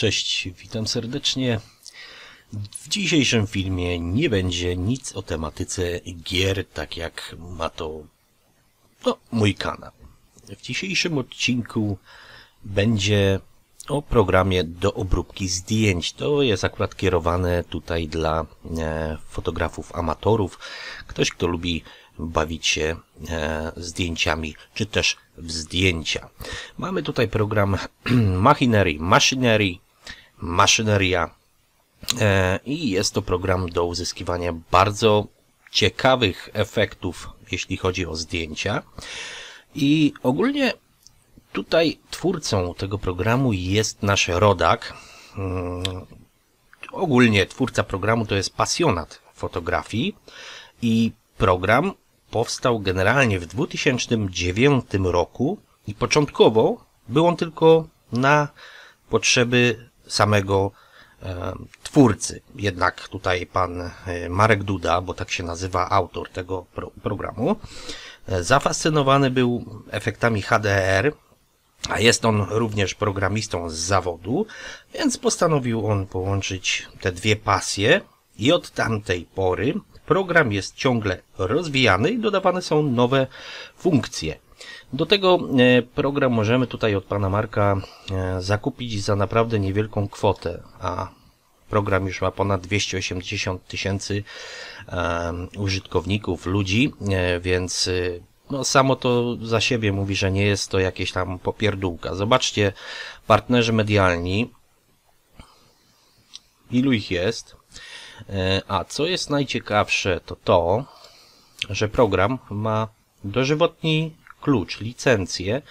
Cześć, witam serdecznie. W dzisiejszym filmie nie będzie nic o tematyce gier, tak jak ma to no, mój kanał. W dzisiejszym odcinku będzie o programie do obróbki zdjęć. To jest akurat kierowane tutaj dla e, fotografów amatorów. Ktoś, kto lubi bawić się e, zdjęciami, czy też w zdjęcia. Mamy tutaj program Machinery, Machinery, Maszyneria e, i jest to program do uzyskiwania bardzo ciekawych efektów, jeśli chodzi o zdjęcia. I ogólnie tutaj twórcą tego programu jest nasz rodak. Mm, ogólnie twórca programu to jest pasjonat fotografii i program powstał generalnie w 2009 roku i początkowo był on tylko na potrzeby samego e, twórcy. Jednak tutaj pan e, Marek Duda, bo tak się nazywa autor tego pro programu, e, zafascynowany był efektami HDR, a jest on również programistą z zawodu, więc postanowił on połączyć te dwie pasje i od tamtej pory program jest ciągle rozwijany i dodawane są nowe funkcje. Do tego e, program możemy tutaj od pana Marka e, zakupić za naprawdę niewielką kwotę, a program już ma ponad 280 tysięcy e, użytkowników, ludzi, więc no samo to za siebie mówi, że nie jest to jakieś tam popierdółka. Zobaczcie, partnerzy medialni, ilu ich jest, a co jest najciekawsze, to to, że program ma dożywotni klucz, licencję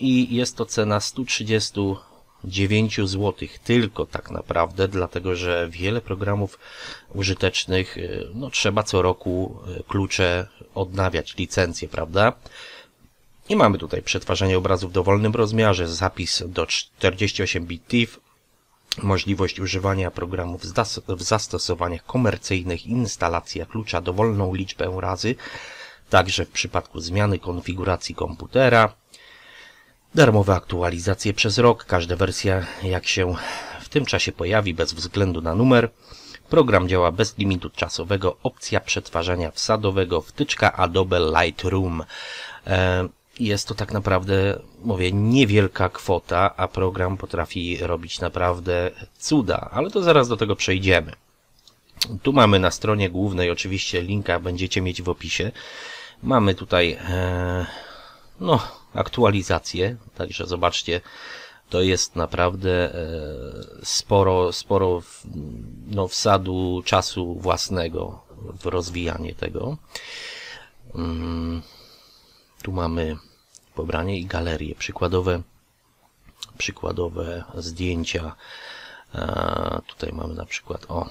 i jest to cena 139 zł tylko tak naprawdę, dlatego że wiele programów użytecznych y, no, trzeba co roku y, klucze odnawiać, licencję, prawda? I mamy tutaj przetwarzanie obrazów w dowolnym rozmiarze, zapis do 48 bit TIFF, możliwość używania programów w zastosowaniach komercyjnych, instalacja klucza dowolną liczbę razy, także w przypadku zmiany konfiguracji komputera. Darmowe aktualizacje przez rok, każda wersja jak się w tym czasie pojawi bez względu na numer. Program działa bez limitu czasowego, opcja przetwarzania wsadowego, wtyczka Adobe Lightroom. E, jest to tak naprawdę, mówię, niewielka kwota, a program potrafi robić naprawdę cuda, ale to zaraz do tego przejdziemy. Tu mamy na stronie głównej, oczywiście linka będziecie mieć w opisie. Mamy tutaj e, no, aktualizację, także zobaczcie, to jest naprawdę e, sporo, sporo no, wsadu czasu własnego w rozwijanie tego. Mm, tu mamy pobranie i galerię, przykładowe, przykładowe zdjęcia. E, tutaj mamy na przykład, o,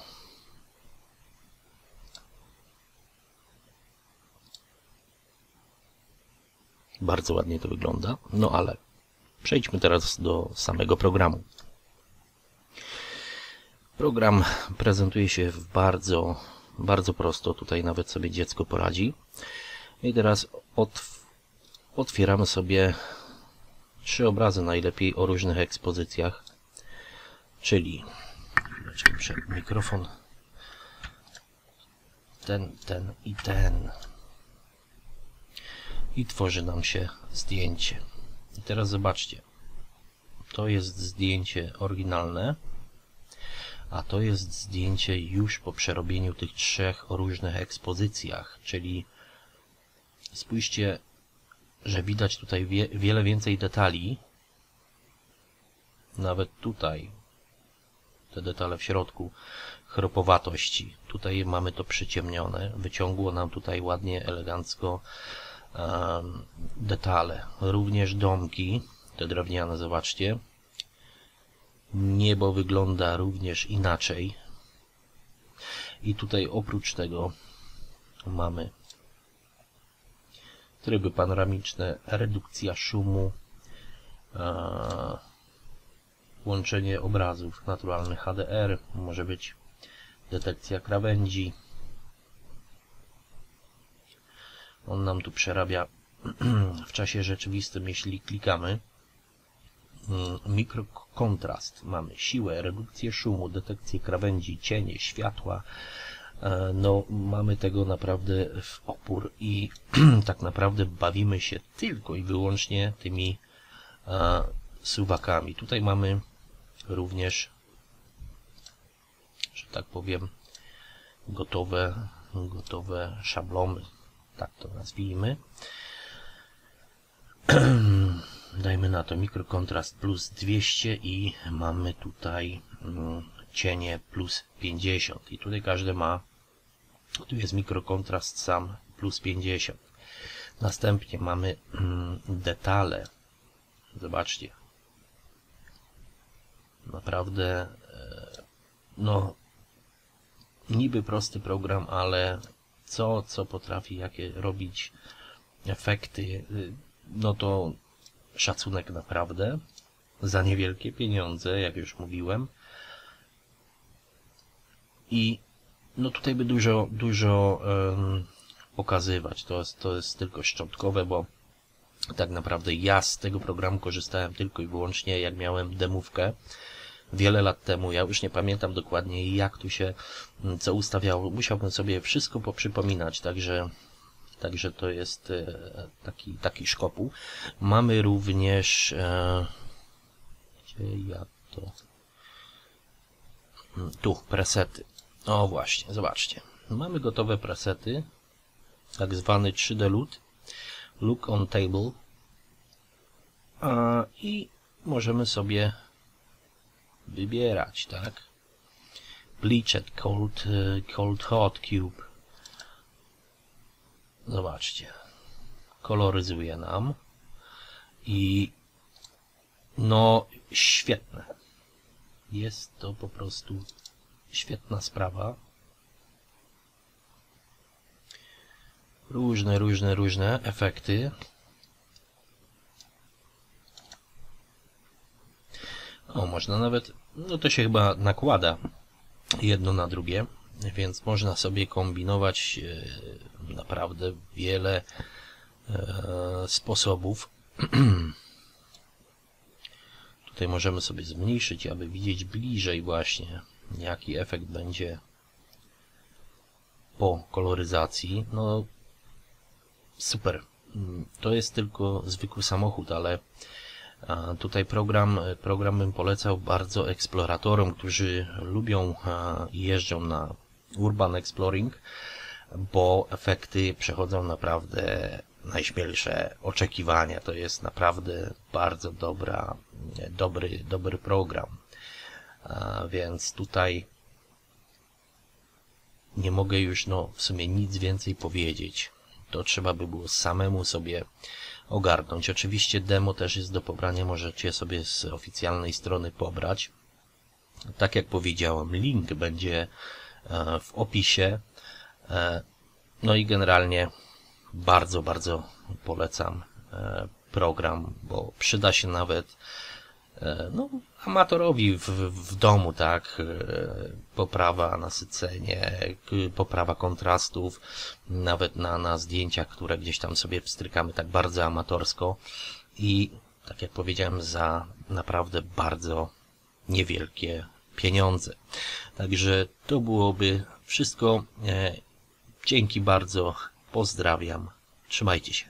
Bardzo ładnie to wygląda. No ale przejdźmy teraz do samego programu. Program prezentuje się w bardzo, bardzo prosto. Tutaj nawet sobie dziecko poradzi. I teraz otwieramy sobie trzy obrazy najlepiej o różnych ekspozycjach. Czyli mikrofon ten, ten i ten i tworzy nam się zdjęcie. I teraz zobaczcie. To jest zdjęcie oryginalne, a to jest zdjęcie już po przerobieniu tych trzech różnych ekspozycjach, czyli spójrzcie, że widać tutaj wie, wiele więcej detali. Nawet tutaj te detale w środku chropowatości. Tutaj mamy to przyciemnione. Wyciągło nam tutaj ładnie, elegancko detale. Również domki, te drewniane, zobaczcie. Niebo wygląda również inaczej. I tutaj oprócz tego mamy tryby panoramiczne, redukcja szumu, łączenie obrazów naturalnych HDR, może być detekcja krawędzi, On nam tu przerabia w czasie rzeczywistym, jeśli klikamy. mm, mikrokontrast. Mamy siłę, redukcję szumu, detekcję krawędzi, cienie, światła. E, No, mamy tego naprawdę w opór i tak naprawdę bawimy się tylko i wyłącznie tymi e, suwakami. Tutaj mamy również, że tak powiem, gotowe, gotowe szablony, tak to nazwijmy. Dajmy na to mikrokontrast plus 200 i mamy tutaj mm, cienie plus 50 i tutaj każdy ma tu jest mikrokontrast sam plus 50 następnie mamy mm, detale. Zobaczcie. Naprawdę e, no niby prosty program, ale co, co potrafi, jakie robić efekty, y, no to szacunek naprawdę za niewielkie pieniądze, jak już mówiłem. I no tutaj by dużo, dużo em, pokazywać. To jest, to jest tylko szczątkowe, bo tak naprawdę ja z tego programu korzystałem tylko i wyłącznie jak miałem demówkę wiele lat temu. Ja już nie pamiętam dokładnie jak tu się mm, co ustawiało. Musiałbym sobie wszystko poprzypominać, także Także to jest e, taki, taki szkopuł. Mamy również e, gdzie ja to Mm, tu presety. O właśnie, zobaczcie. Mamy gotowe presety, tak zwany 3D LUT, Look on Table A, i możemy sobie wybierać, tak? Bleached Cold, e, cold Hot Cube. Zobaczcie. Koloryzuje nam. I no, świetne. Jest to po prostu świetna sprawa. Różne, różne, różne efekty. O, można nawet, no to się chyba nakłada jedno na drugie, więc można sobie kombinować e, naprawdę wiele e, sposobów. Tutaj możemy sobie zmniejszyć, aby widzieć bliżej właśnie, jaki efekt będzie po koloryzacji. No, super. Mm, To jest tylko zwykły samochód, ale a, Tutaj program, program bym polecał bardzo eksploratorom, którzy lubią i jeżdżą na Urban Exploring, bo efekty przechodzą naprawdę najśmielsze oczekiwania. To jest naprawdę bardzo dobra, dobry, dobry program. A, Więc tutaj nie mogę już no, w sumie nic więcej powiedzieć. To trzeba by było samemu sobie ogarnąć. Oczywiście demo też jest do pobrania, możecie sobie z oficjalnej strony pobrać. Tak jak powiedziałem, link będzie e, w opisie. E, No i generalnie bardzo, bardzo polecam e, program, bo przyda się nawet no, amatorowi w, w domu, tak, e, poprawa nasycenie, poprawa kontrastów, nawet na, na zdjęciach, które gdzieś tam sobie pstrykamy tak bardzo amatorsko i tak jak powiedziałem, za naprawdę bardzo niewielkie pieniądze. Także to byłoby wszystko. E, Dzięki bardzo, pozdrawiam, trzymajcie się.